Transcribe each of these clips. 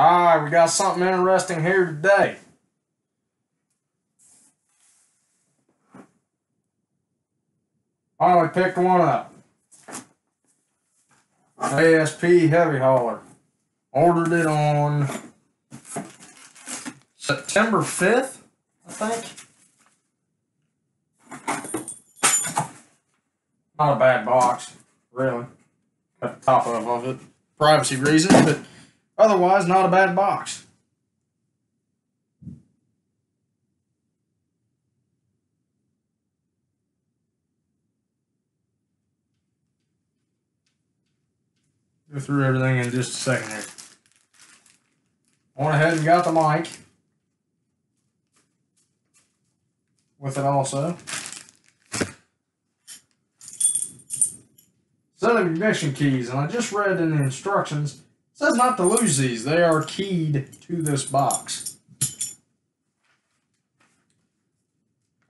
Alright, we got something interesting here today. Finally picked one up. ASP Heavy Hauler. Ordered it on September 5th, I think. Not a bad box, really. Cut the top off of it. Privacy reasons, but otherwise not a bad box. Go through everything in just a second here. Went ahead and got the mic with it also. Set of ignition keys, and I just read in the instructions, says not to lose these. They are keyed to this box.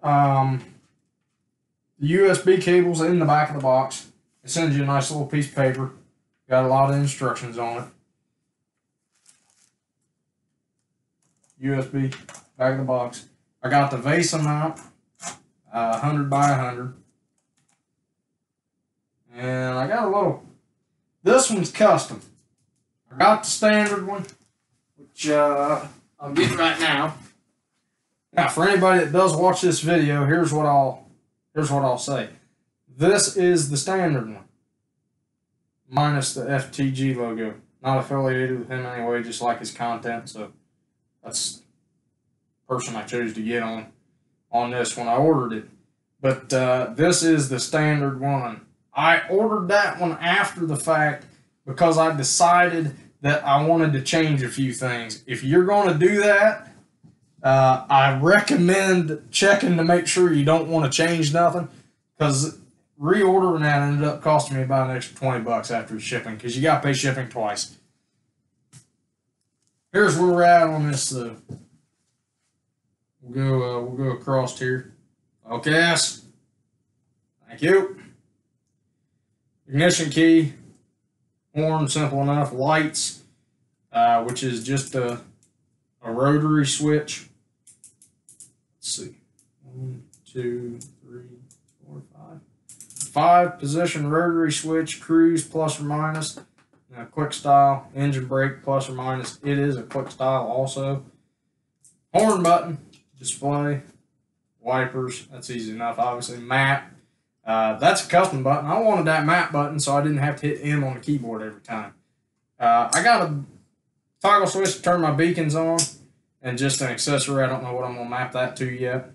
Um, the USB cables in the back of the box. It sends you a nice little piece of paper. Got a lot of instructions on it. USB, back of the box. I got the VESA mount, uh, 100 by 100. And I got a little, this one's custom. I got the standard one, which uh, I'm getting right now. Now, for anybody that does watch this video, here's what I'll, here's what I'll say. This is the standard one minus the FTG logo. Not affiliated with him anyway, just like his content. So that's person I chose to get on on this when I ordered it. But uh, this is the standard one. I ordered that one after the fact because I decided that I wanted to change a few things. If you're going to do that, uh, I recommend checking to make sure you don't want to change nothing because reordering that ended up costing me about an extra 20 bucks after shipping because you got to pay shipping twice. Here's where we're at on this. Uh, we'll go. Uh, we'll go across here. Focus. Thank you. Ignition key. Horn, simple enough. Lights, uh, which is just a, a rotary switch. Let's see. One, two, three, four, five five position rotary switch, cruise plus or minus. Now, quick style, engine brake plus or minus. It is a quick style also. Horn button, display, wipers. That's easy enough. Obviously, map. Uh, that's a custom button. I wanted that map button so I didn't have to hit M on the keyboard every time. Uh, I got a toggle switch to turn my beacons on and just an accessory. I don't know what I'm going to map that to yet.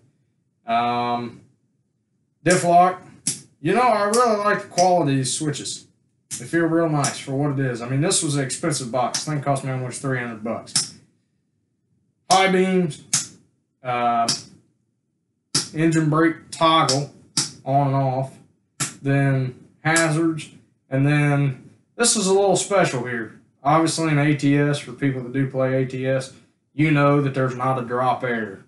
Um, diff lock, you know, I really like the quality of these switches. They feel real nice for what it is. I mean, this was an expensive box. This thing cost me almost 300 bucks. High beams, uh, engine brake toggle on and off, then hazards, and then this is a little special here. Obviously, in ATS, for people that do play ATS, you know that there's not a drop air.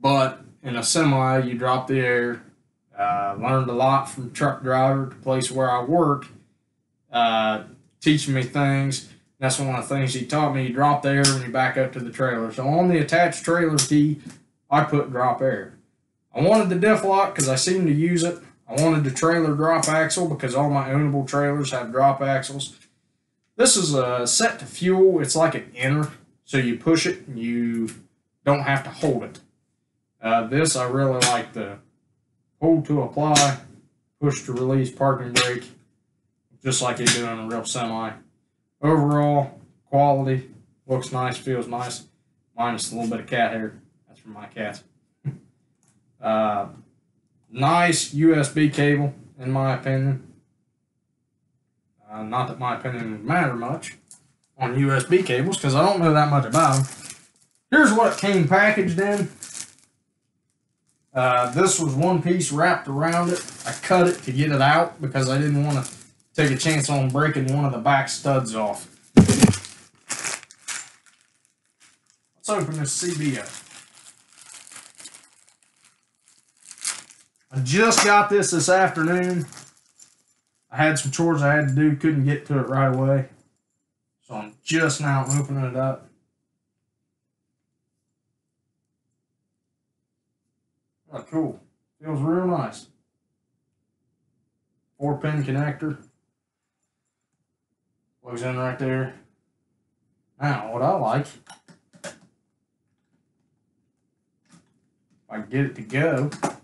But in a semi, you drop the air uh, learned a lot from truck driver, the place where I work, uh, teaching me things. That's one of the things he taught me. You drop the air when you back up to the trailer. So on the attached trailer key, I put drop air. I wanted the diff lock because I seem to use it. I wanted the trailer drop axle because all my ownable trailers have drop axles. This is a set to fuel. It's like an inner, so you push it and you don't have to hold it. Uh, this I really like the hold to apply, push to release parking brake, just like you do on a real semi. Overall, quality, looks nice, feels nice, minus a little bit of cat hair. That's from my cats. uh, nice USB cable, in my opinion. Uh, not that my opinion would matter much on USB cables, because I don't know that much about them. Here's what came packaged in. Uh, this was one piece wrapped around it. I cut it to get it out because I didn't want to take a chance on breaking one of the back studs off. Let's open this CB up. I just got this this afternoon. I had some chores I had to do, couldn't get to it right away. So I'm just now opening it up. Oh, cool. Feels real nice. Four pin connector. Plugs in right there. Now, what I like, if I get it to go, a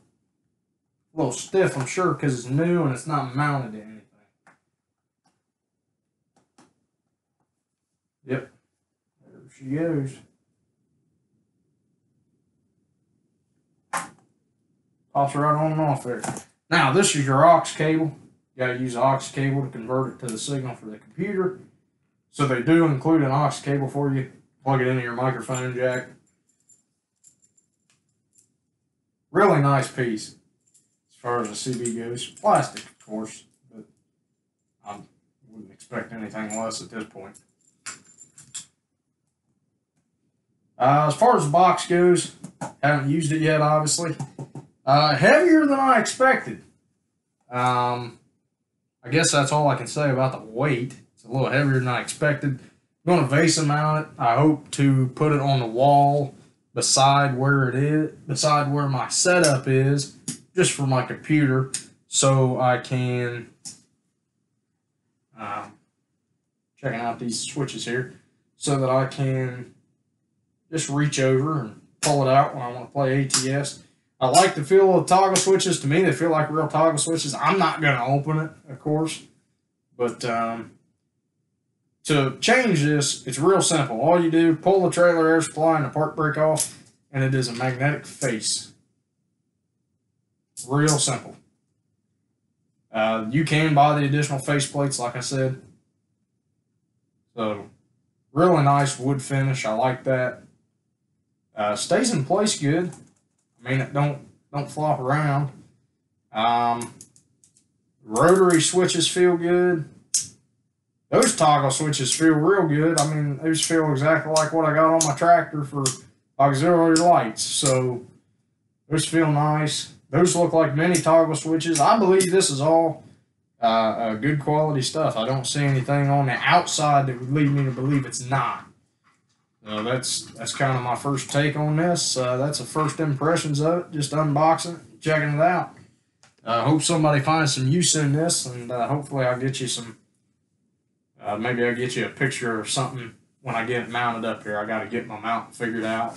little stiff, I'm sure, because it's new and it's not mounted to anything. Yep, there she goes. Pops right on and off there. Now, this is your aux cable. You gotta use an aux cable to convert it to the signal for the computer. So they do include an aux cable for you. Plug it into your microphone jack. Really nice piece as far as the CB goes. Plastic, of course, but I wouldn't expect anything less at this point. Uh, as far as the box goes, haven't used it yet, obviously. Uh, heavier than I expected. Um, I guess that's all I can say about the weight. It's a little heavier than I expected. I'm going to VESA mount it. I hope to put it on the wall beside where it is, beside where my setup is, just for my computer, so I can. Um, checking out these switches here, so that I can just reach over and pull it out when I want to play ATS. I like the feel of toggle switches. To me, they feel like real toggle switches. I'm not going to open it, of course, but um, to change this, it's real simple. All you do, pull the trailer air supply and the park brake off, and it is a magnetic face. Real simple. Uh, you can buy the additional face plates, like I said. So, really nice wood finish. I like that. Uh, stays in place good. I mean, it don't don't flop around. Um, rotary switches feel good. Those toggle switches feel real good. I mean, those feel exactly like what I got on my tractor for auxiliary lights. So those feel nice. Those look like mini toggle switches. I believe this is all uh, uh, good quality stuff. I don't see anything on the outside that would lead me to believe it's not. Uh, that's that's kind of my first take on this. Uh, that's the first impressions of it. Just unboxing it, checking it out. I uh, hope somebody finds some use in this, and uh, hopefully I'll get you some. Uh, maybe I'll get you a picture or something when I get it mounted up here. I got to get my mount figured out.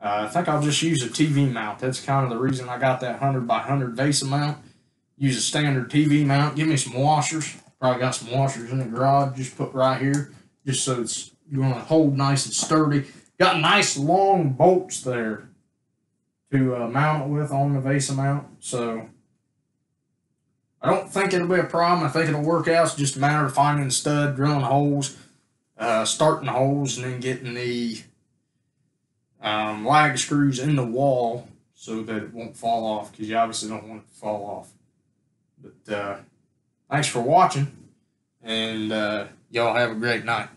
Uh, I think I'll just use a TV mount. That's kind of the reason I got that 100 by 100 VESA mount. Use a standard TV mount. Give me some washers. Probably got some washers in the garage. Just put right here, just so it's you want to hold nice and sturdy. Got nice long bolts there to uh, mount it with on the VESA mount. So I don't think it'll be a problem. I think it'll work out. It's just a matter of finding the stud, drilling holes, uh, starting holes, and then getting the um, lag screws in the wall so that it won't fall off because you obviously don't want it to fall off. But uh, thanks for watching, and uh, y'all have a great night.